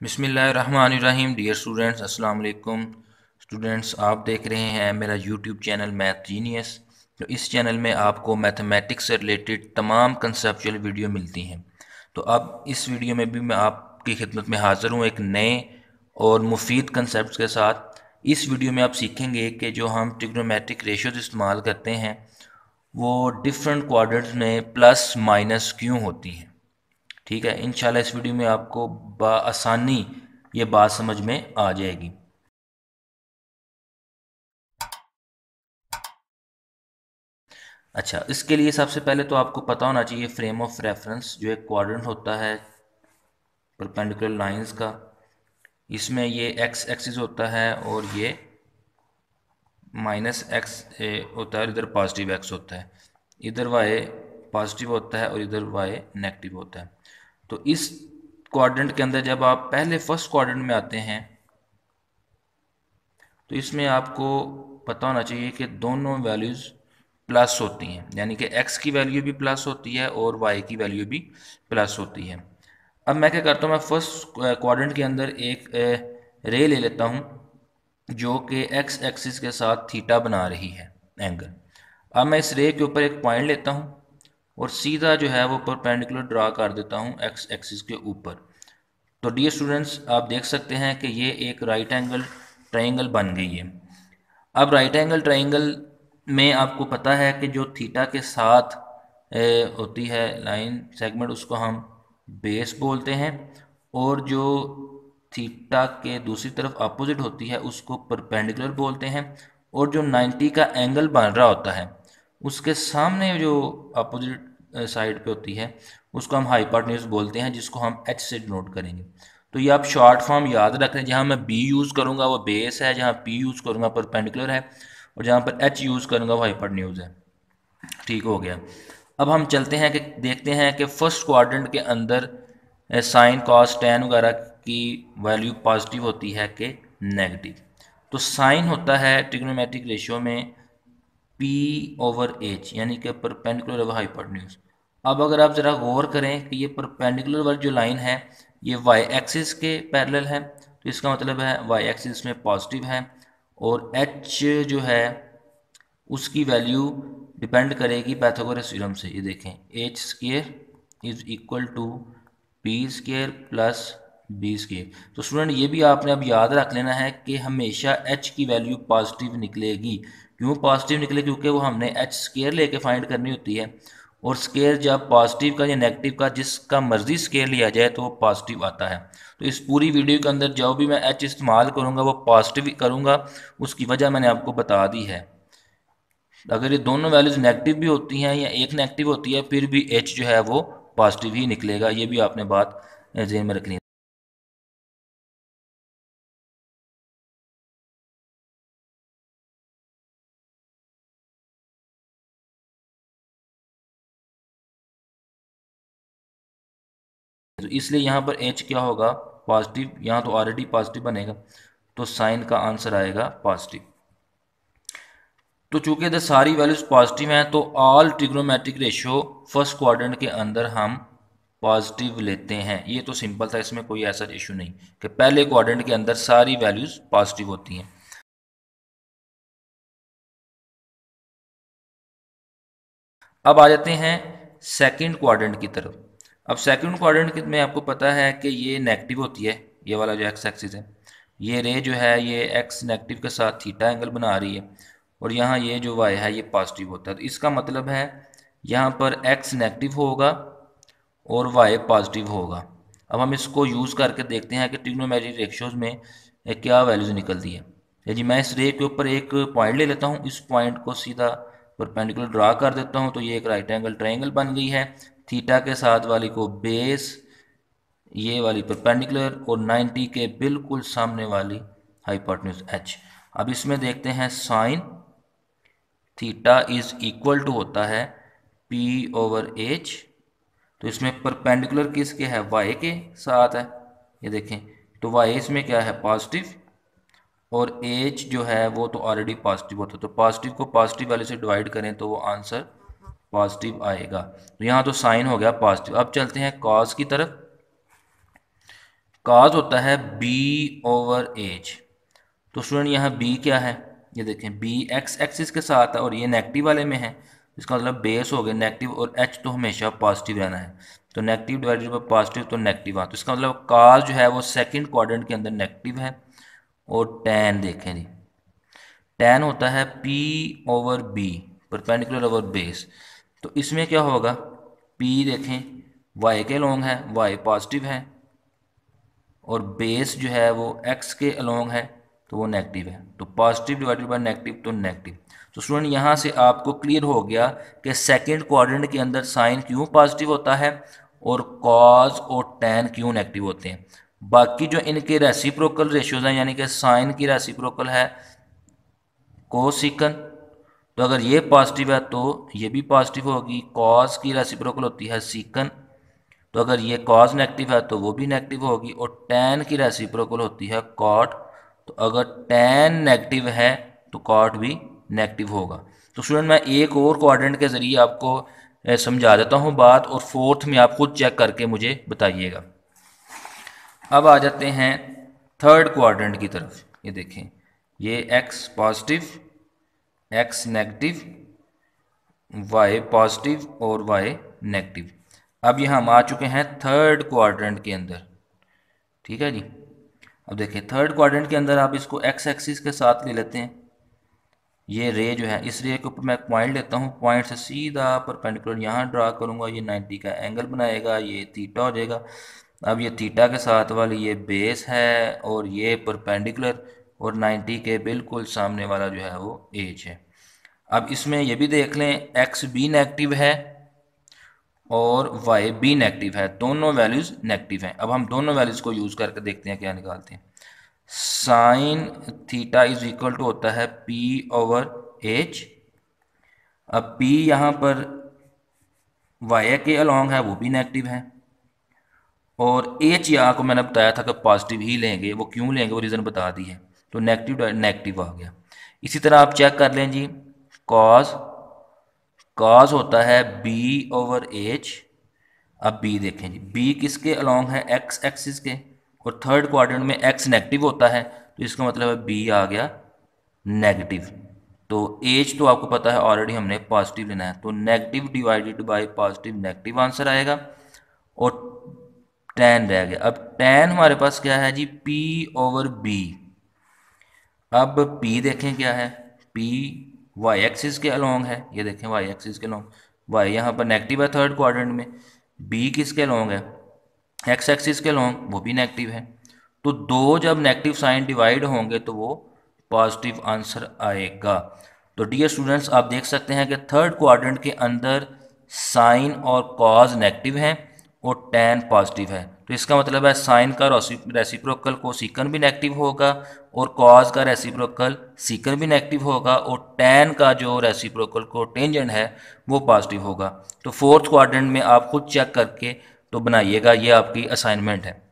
बिसमीम dear students अस्सलाम वालेकुम स्टूडेंट्स आप देख रहे हैं मेरा यूट्यूब चैनल मैथ जीनियस तो इस चैनल में आपको मैथमेटिक्स से रिलेटेड तमाम कंसेप्चुअल वीडियो मिलती हैं। तो अब इस वीडियो में भी मैं आपकी खिदमत में हाज़िर हूँ एक नए और मुफीद कंसेप्ट के साथ। इस वीडियो में आप सीखेंगे कि जो हम टिग्नोमेट्रिक रेशियोज इस्तेमाल करते हैं, वो डिफरेंट क्वाड्रेंट्स में प्लस माइनस क्यों होती हैं। ठीक है? इन इस वीडियो में आपको आसानी ये बात समझ में आ जाएगी। अच्छा इसके लिए सबसे पहले तो आपको पता होना चाहिए फ्रेम ऑफ़ रेफरेंस जो एक क्वाड्रेंट होता है परपेंडिकुलर लाइंस का, इसमें ये एक्स एक्सिस होता है और ये माइनस एक्स होता है और इधर पॉजिटिव एक्स होता है। इधर वाई पॉजिटिव होता है और इधर वाई नेगेटिव होता है। तो इस क्वाड्रेंट के अंदर जब आप पहले फ़र्स्ट क्वाड्रेंट में आते हैं तो इसमें आपको पता होना चाहिए कि दोनों वैल्यूज़ प्लस होती हैं। यानी कि एक्स की वैल्यू भी प्लस होती है और वाई की वैल्यू भी प्लस होती है। अब मैं क्या करता हूँ, मैं फ़र्स्ट क्वाड्रेंट के अंदर एक रे ले लेता हूँ, जो कि एक्स एक्सिस के साथ थीटा बना रही है एंगल अब मैं इस रे के ऊपर एक पॉइंट लेता हूँ और सीधा जो है वो परपेंडिकुलर ड्रा कर देता हूँ एक्स एक्सिस के ऊपर। तो डियर स्टूडेंट्स आप देख सकते हैं कि ये एक राइट एंगल ट्राइंगल बन गई है। अब राइट एंगल ट्राइंगल में आपको पता है कि जो थीटा के साथ ए, होती है लाइन सेगमेंट उसको हम बेस बोलते हैं और जो थीटा के दूसरी तरफ़ अपोजिट होती है उसको परपेंडिकुलर बोलते हैं और जो 90 का एंगल बन रहा होता है। उसके सामने जो अपोजिट साइड पे होती है, उसको हम हाइपाटन्यूज बोलते हैं, जिसको हम एच से डिनोट करेंगे। तो ये आप शॉर्ट फॉर्म याद रख, जहाँ मैं बी यूज़ करूँगा, वो बेस है, जहाँ पी यूज़ करूँगा परपेंडिकुलर है, और जहाँ पर एच यूज़ करूँगा, वो हाइपाटन्यूज है। ठीक हो गया। अब हम चलते हैं कि, देखते हैं कि फ़र्स्ट क्वाड्रेंट के अंदर साइन कॉस टेन वगैरह की वैल्यू पॉजिटिव होती है कि नेगेटिव तो साइन होता है ट्रिग्नोमेट्रिक रेशियो में पी ओवर एच यानी कि परपेंडिकुलर ओवर हाइपोटेन्यूज अब अगर आप ज़रा गौर करें कि ये परपेंडिकुलर वाली जो लाइन है, ये वाई एक्सिस के पैरेलल है तो इसका मतलब है वाई एक्सिस में पॉजिटिव है, और एच जो है, उसकी वैल्यू डिपेंड करेगी पैथागोरस थ्योरम से। ये देखें H square is equal to P square plus B square तो स्टूडेंट ये भी आपने अब याद रख लेना है कि हमेशा एच की वैल्यू पॉजिटिव निकलेगी। क्यों पॉजिटिव निकले क्योंकि वो हमने एच स्केयर लेके फाइंड करनी होती है। और स्केयर जब पॉजिटिव का या नेगेटिव का, जिसका मर्ज़ी स्केयर लिया जाए तो वो पॉजिटिव आता है। तो इस पूरी वीडियो के अंदर जो भी मैं एच इस्तेमाल करूँगा, वो पॉजिटिव करूँगा। उसकी वजह मैंने आपको बता दी है। अगर ये दोनों वैल्यूज़ नेगेटिव भी होती हैं या एक नेगेटिव होती है, फिर भी एच जो है वो पॉजिटिव ही निकलेगा। ये भी आपने बात जेन में रखनी है। तो इसलिए यहाँ पर एच क्या होगा? पॉजिटिव यहाँ तो ऑलरेडी पॉजिटिव बनेगा। तो साइन का आंसर आएगा पॉजिटिव तो चूँकि इधर सारी वैल्यूज़ पॉजिटिव हैं तो all trigonometric ratio first quadrant के अंदर हम पॉजिटिव लेते हैं। ये तो सिंपल था, इसमें कोई ऐसा इशू नहीं कि पहले क्वाड्रेंट के अंदर सारी वैल्यूज़ पॉजिटिव होती हैं। अब आ जाते हैं सेकंड क्वाड्रेंट की तरफ़। अब सेकंड क्वाड्रेंट में आपको पता है कि ये नेगेटिव होती है, ये वाला जो एक्स एक्सिस है। ये रे जो है, ये एक्स नेगेटिव के साथ थीटा एंगल बना रही है और यहाँ ये जो वाई है, ये पॉजिटिव होता है। तो इसका मतलब है यहाँ पर एक्स नेगेटिव होगा और वाई पॉजिटिव होगा। अब हम इसको यूज़ करके देखते हैं कि टिग्नोमेट्रिक रेशियोज में क्या वैल्यूज़ निकलती है। जी, मैं इस रे के ऊपर एक पॉइंट ले लेता हूँ। इस पॉइंट को सीधा परपेंडिकुलर ड्रा कर देता हूँ तो ये एक राइट एंगल ट्रायंगल बन गई है। थीटा के साथ वाली को बेस, ये वाली परपेंडिकुलर और 90 के बिल्कुल सामने वाली हाइपोटेन्यूज एच अब इसमें देखते हैं sine theta is equal to होता है पी ओवर एच तो इसमें परपेंडिकुलर किसके है? वाई के साथ है। ये देखें तो वाई इसमें क्या है? पॉजिटिव और एच जो है वो तो ऑलरेडी पॉजिटिव होता है। तो पॉजिटिव को पॉजिटिव वाले से डिवाइड करें तो वो आंसर पॉजिटिव आएगा। तो यहाँ तो साइन हो गया पॉजिटिव अब चलते हैं कॉज की तरफ़। काज होता है बी ओवर एच तो स्टूडेंट यहाँ बी क्या है? ये देखें बी एक्स एक्सिस के साथ है और ये नेगेटिव वाले में है। इसका मतलब बेस हो गया नेगेटिव और एच तो हमेशा पॉजिटिव रहना है। तो नेगेटिव डिवाइडेड बाई पॉजिटिव तो नेगेटिव आ। तो इसका मतलब काज जो है वो सेकंड क्वाड्रेंट के अंदर नेगेटिव है। और टेन देखें जी। टेन होता है P over B perpendicular over base तो इसमें क्या होगा? पी देखें वाई के अलोंग है वाई पॉजिटिव है, और बेस जो है वो एक्स के अलोंग है तो वो नेगेटिव है। तो पॉजिटिव डिवाइडेड बाय नेगेटिव तो नेगेटिव तो स्टूडेंट यहाँ से आपको क्लियर हो गया कि सेकंड क्वाड्रेंट के अंदर साइन क्यों पॉजिटिव होता है और कॉज और टेन क्यों नेगेटिव होते हैं। बाकी जो इनके रेसिप्रोकल रेशियोज हैं, यानी कि साइन की रेसिप्रोकल है कोसिकन तो अगर ये पॉजिटिव है तो ये भी पॉजिटिव होगी। कॉज की रेसिप्रोकल होती है सीकन तो अगर ये कॉज नेगेटिव है तो वो भी नेगेटिव होगी और टेन की रेसिप्रोकल होती है कॉट तो अगर टेन नेगेटिव है तो कॉट भी नेगेटिव होगा। तो स्टूडेंट मैं एक और क्वाड्रेंट के ज़रिए आपको समझा देता हूँ बात और फोर्थ में आप खुद चेक करके मुझे बताइएगा। अब आ जाते हैं थर्ड क्वाड्रेंट की तरफ़। ये देखें, ये X positive X negative Y positive और वाई नेगेटिव अब ये हम आ चुके हैं थर्ड क्वाड्रेंट के अंदर। ठीक है जी? अब देखिए थर्ड क्वाड्रेंट के अंदर आप इसको एक्स एक्सिस के साथ ले लेते हैं। ये रे जो है, इस रे के ऊपर मैं पॉइंट लेता हूँ। पॉइंट से सीधा परपेंडिकुलर यहाँ ड्रा करूँगा। ये 90 का एंगल बनाएगा, ये थीटा हो जाएगा। अब ये थीटा के साथ वाली ये बेस है और ये परपेंडिकुलर और 90 के बिल्कुल सामने वाला जो है वो एज है। अब इसमें ये भी देख लें एक्स बी नेगेटिव है और वाई बी नेगेटिव है। दोनों वैल्यूज़ नेगेटिव हैं। अब हम दोनों वैल्यूज़ को यूज़ करके देखते हैं, क्या निकालते हैं। Sine theta is equal to होता है पी ओवर एच अब पी यहाँ पर वाई के अलोंग है, वो भी नेगेटिव है। और एच यहाँ को मैंने बताया था कि पॉजिटिव ही लेंगे, वो क्यों लेंगे, वो रीज़न बता दी है। तो नेगेटिव नेगेटिव आ गया। इसी तरह आप चेक कर लें जी कॉज कॉज होता है बी ओवर एच अब बी देखें जी बी किसके अलोंग है? एक्स एक्सिस के। और थर्ड क्वाड्रेंट में एक्स नेगेटिव होता है तो इसका मतलब है बी आ गया नेगेटिव तो एच तो आपको पता है ऑलरेडी हमने पॉजिटिव लेना है तो negative divided by positive negative answer आएगा। और टेन रह गया। अब टेन हमारे पास क्या है जी? पी ओवर बी अब पी देखें क्या है? पी वाई एक्सिस के अलोंग है। ये देखें वाई एक्सिस के अलोंग वाई यहाँ पर नेगेटिव है थर्ड क्वाड्रेंट में। बी किसके अलोंग है? एक्स एक्सिस के अलोंग वो भी नेगेटिव है। तो दो जब नेगेटिव साइन डिवाइड होंगे तो वो पॉजिटिव आंसर आएगा। तो डियर स्टूडेंट्स आप देख सकते हैं कि थर्ड क्वाड्रेंट के अंदर साइन और कॉज नेगेटिव है और टेन पॉजिटिव है। तो इसका मतलब है साइन का रेसिप्रोकल को सीकन भी नेगेटिव होगा और कॉज का रेसिप्रोकल सीकन भी नेगेटिव होगा और टेन का जो रेसिप्रोकल को टेंजेंट है वो पॉजिटिव होगा। तो फोर्थ क्वाड्रेंट में आप खुद चेक करके तो बनाइएगा, ये आपकी असाइनमेंट है।